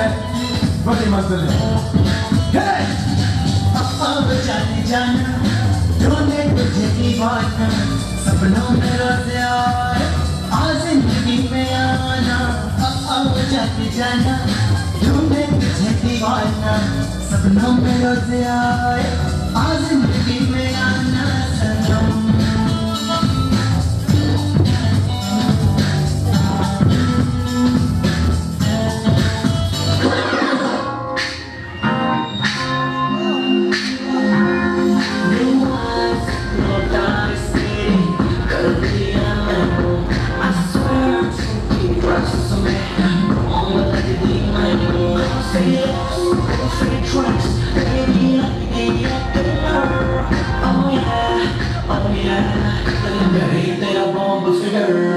है। वही मंजिल है। सपनों में आए आ ज़िंदगी में आना। अब जाने जाना ढूंढे सपनों में आए आ ज़िंदगी में आना। Oh yeah, oh yeah, the hate that I want, figure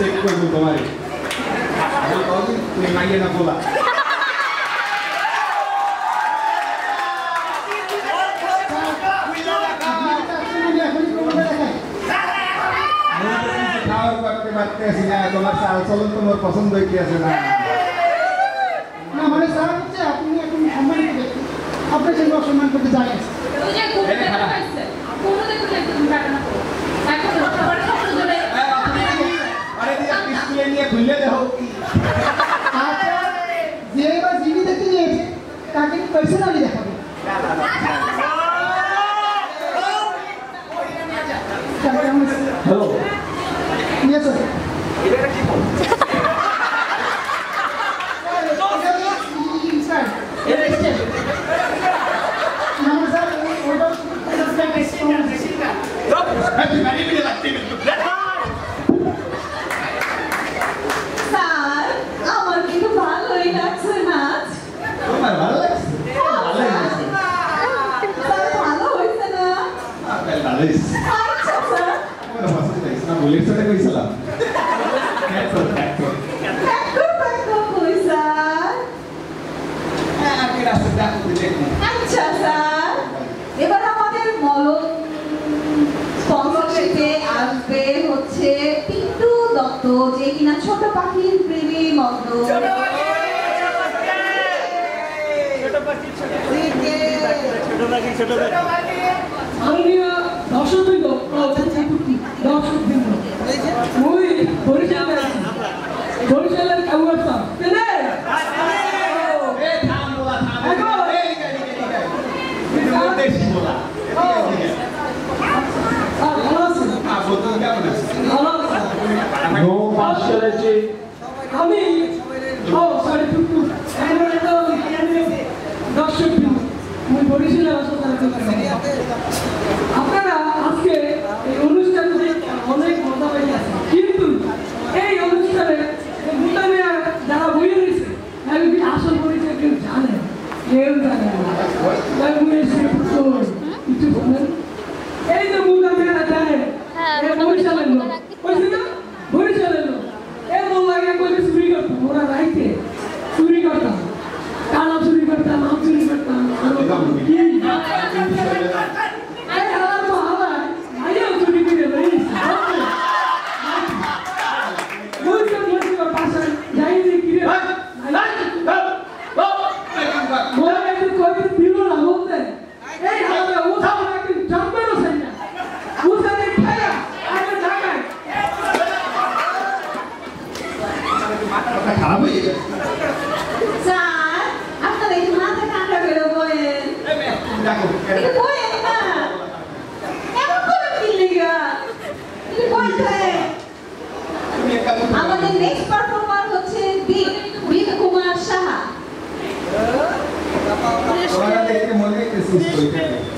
check করব কদিন তুমি মাইয়ে না বলা। খাওয়ার করতে পারতে আসি না তোমার চাল চলন তোমার পছন্দ কি আছে না না মানে স্যার হচ্ছে আপনি এখন সম্মানিত ব্যক্তি আপনার জন্য অসম্মান করতে যায় স্কুলে নিয়ে খুললে দেখো আচ্ছা যে বা যিনি দেখতে নিয়েছে তাকে পার্সোনালি দেখাবে কেমন হ্যালো নিয়ে চলে স্যার পাখির প্রেমে মগ্ন। দর্শকবৃন্দ ওই বরিশালের বরিশালের চলেছে। আমি আপনারা আজকে এই অনুষ্ঠানে অনেক মজা পাইয়া কিন্তু এই অনুষ্ঠানে মোতামেয়া যারা বই রয়েছে আসল পরিচয় কেউ জানে কেউ জানে এই যে মোতামেয়ারা জানে এই হ্যাঁ, বরিশালের Vocês estão entendendo.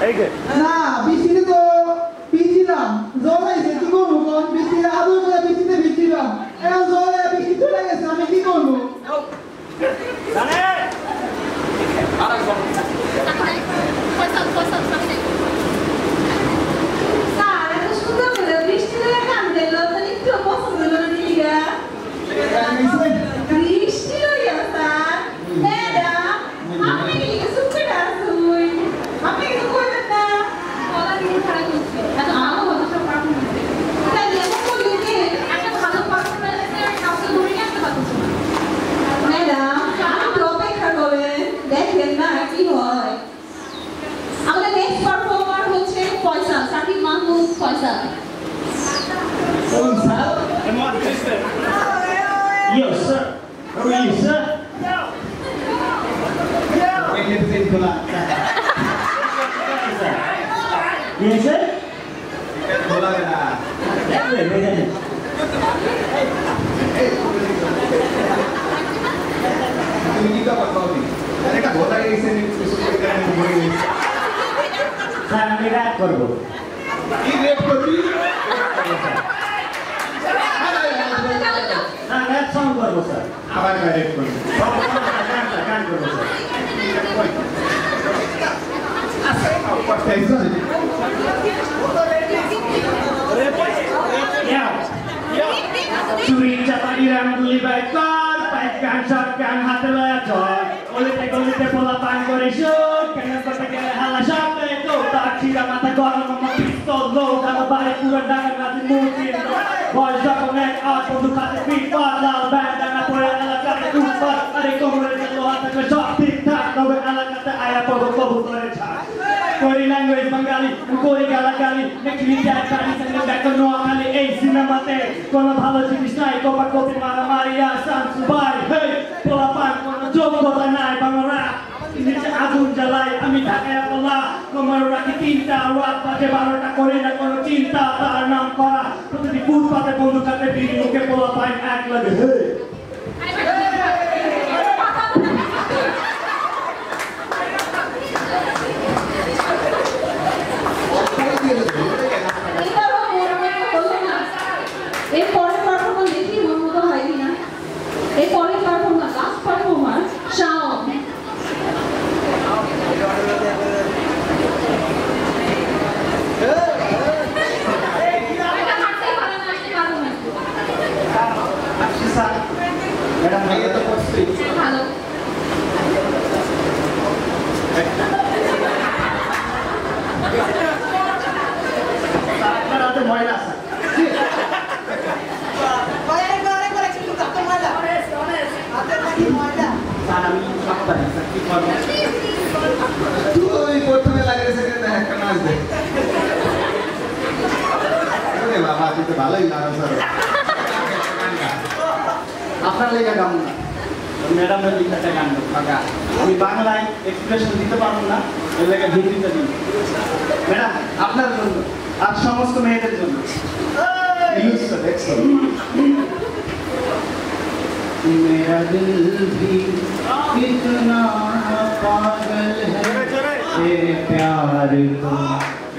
哎，哥。Yo, sir. Who are you, sir? Yo. Yo. Bring your people out. Yes, sir? Saya tidak korban. Ini kan korban. করব স্যার আবার ডাইরেক্ট করব করব চুরি চাপানি রামগুলি বাই কর পাইক গান সব গান হাতে লয়া চর ওলিতে গলিতে পোলা পান করে শোক কেন কথা গেলে হালা সামনে তো তার ছিড়া মাথা গরম আমার পিস্তল লোক আমার বাড়ি পুরো ডাকার নাতি মুখ বয়স যখন এক আট বন্ধু খাতে পিঠ ক্ষেত্রে তবে এলাকাতে আয়া কোরি ল্যাঙ্গুয়েজ বাঙালি কোরি গালাগালি নাকি সঙ্গে দেখো নোয়াখালী এই সিনেমাতে ভালো জিনিস নাই কোপা কোপি মারামারি আর সামসু হেই পোলা পান যোগ্যতা নাই বাংলা আগুন জ্বালাই আমি ঢাকায় বলা তোমার রাখি তিনটা রাত বাজে বারোটা করে না কোনো চিন্তা তার নাম করা প্রতিটি ফুটপাতে বন্ধু কাটে বিড়ি মুখে পোলা পান এক লাগে হেই বাবা তুই তো ভালোই নাচ স্যার আপনার লেখা গান না ম্যাডামের লেখাটা গান ফাঁকা আমি বাংলায় এক্সপ্রেশন দিতে পারবো না ওই লেখা হিন্দিতে দিন ম্যাডাম আপনার জন্য আর সমস্ত মেয়েদের জন্য ইউজটা দেখছো मेरा दिल भी कितना पागल है तेरे प्यार को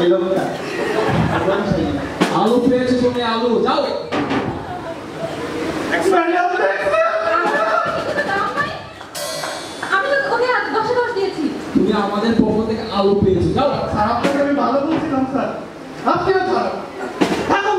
এই লোকটা। আলু পেয়েছ তুমি আলু যাও। আমি তো ওকে আজ দশে দশ দিয়েছি। তুমি আমাদের পক্ষ থেকে আলু পেয়েছ যাও। স্যার আপনাকে আমি ভালো বলছিলাম স্যার। আপনিও খারাপ থাকুন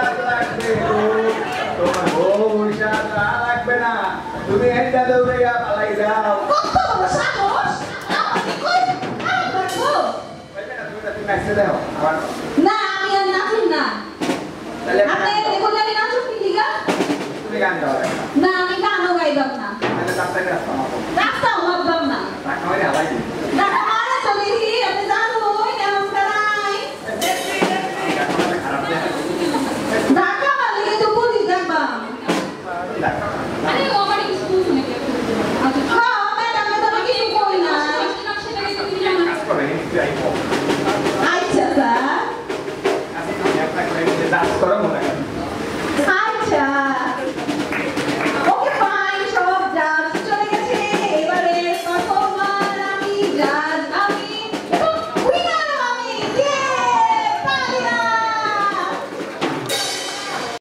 তুমি একটা দৌড়ে পালাই যাও। কত বড় সাহস আমাকে কই দেখো বলবে তুমি নাচতে দাও না আমি আর নাচুন না। তাহলে আপনি দেখুন আমি নাচুন কি লিগা? তুমি গান গাও না আমি গানও গাইবাম না। তাহলে থেকে রাস্তা রাস্তাও ভাববাম না। টাকা হইলে হালাই দিবি। ঢাকা মারা